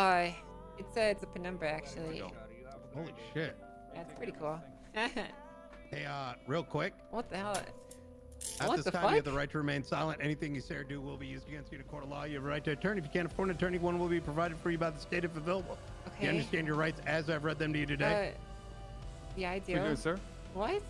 Uh, it's a it's a penumbra actually. Holy shit. That's pretty cool. Hey, uh, real quick. what the hell? At What this the time, you have the right to remain silent. Anything you say or do will be used against you in a court of law. You have a right to attorney. If you can't afford an attorney, one will be provided for you by the state if available. Okay. You understand your rights as I've read them to you today? Uh, yeah, I do. We sir. What?